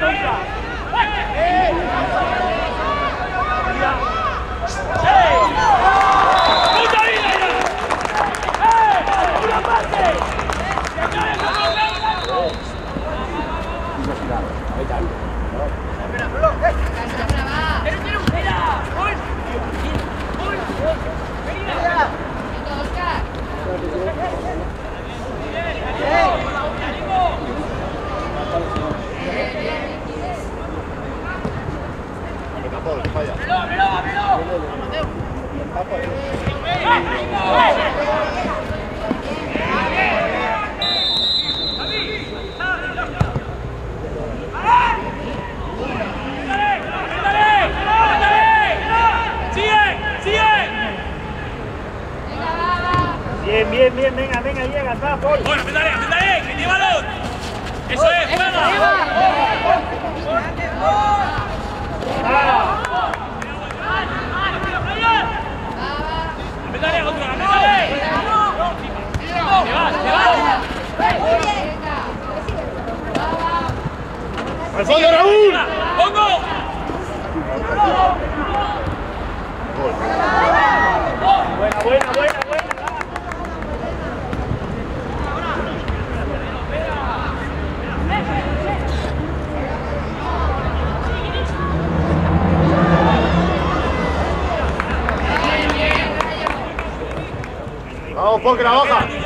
どうした? Bien, bien, bien, venga, venga, llega, va, Paul. Bueno, que balón. Eso es, juega. Apretaré, otro, apretaré. Te vas, te vas. ¡Al fondo, Raúl! ¡Pongo! Buena, buena, buena, buena. Vamos, Paul, que la baja.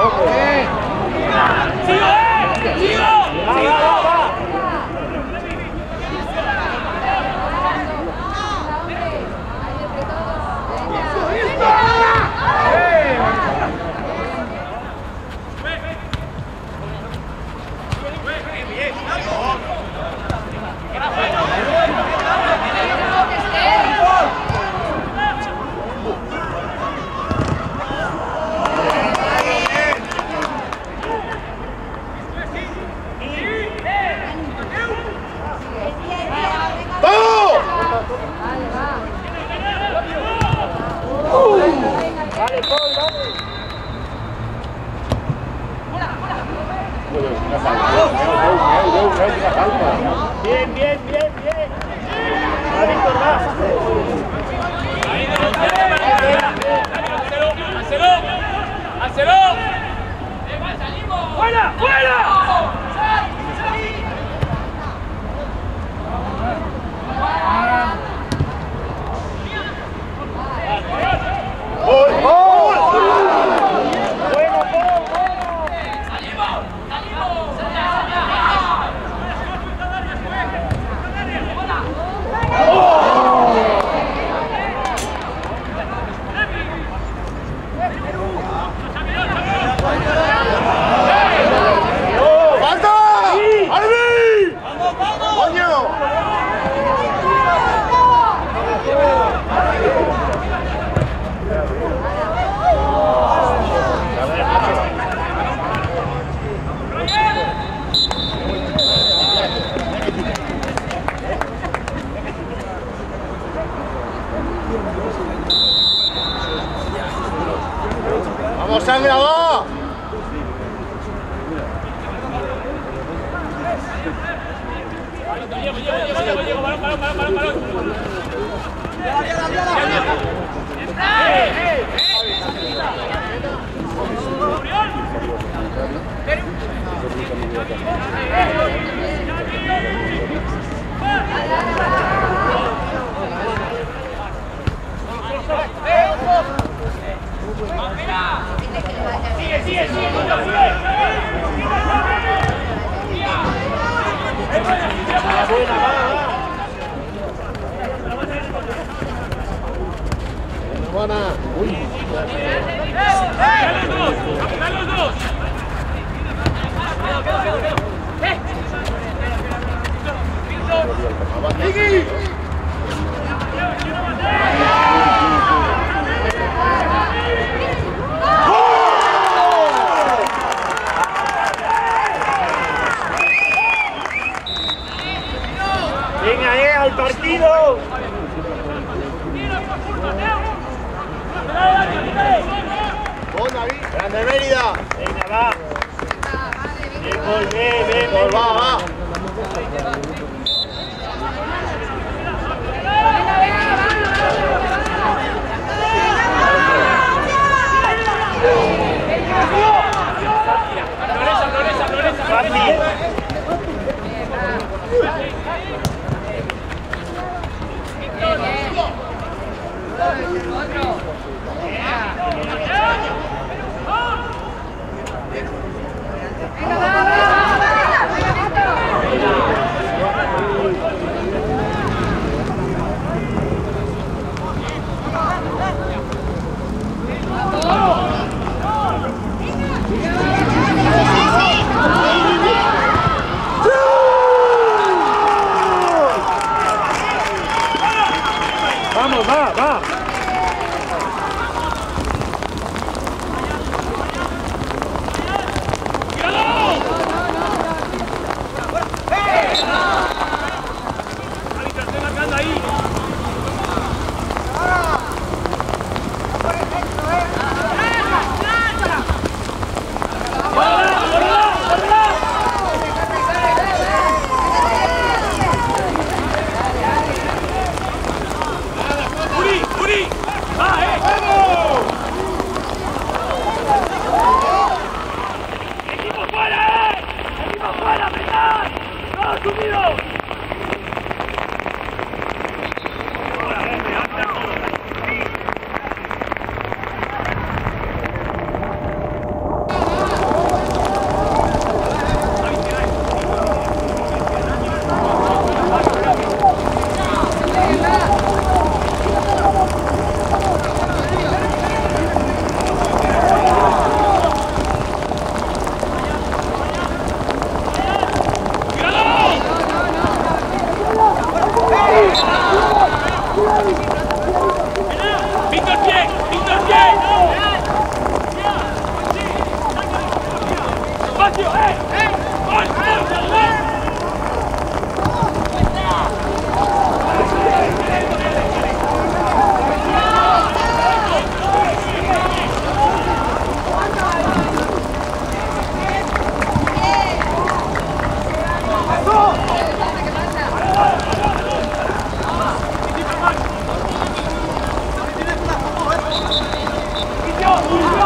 Okay. Bien, bien, bien. Va, Víctor, va. Ahí de los ¡Hácelo! ¡Hácelo! ¡Hácelo! ¡Fuera! ¡Fuera! ¡Paul! Bueno, Paul, bueno. 나가 Hey! Sigue, sigue, sigue,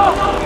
走走走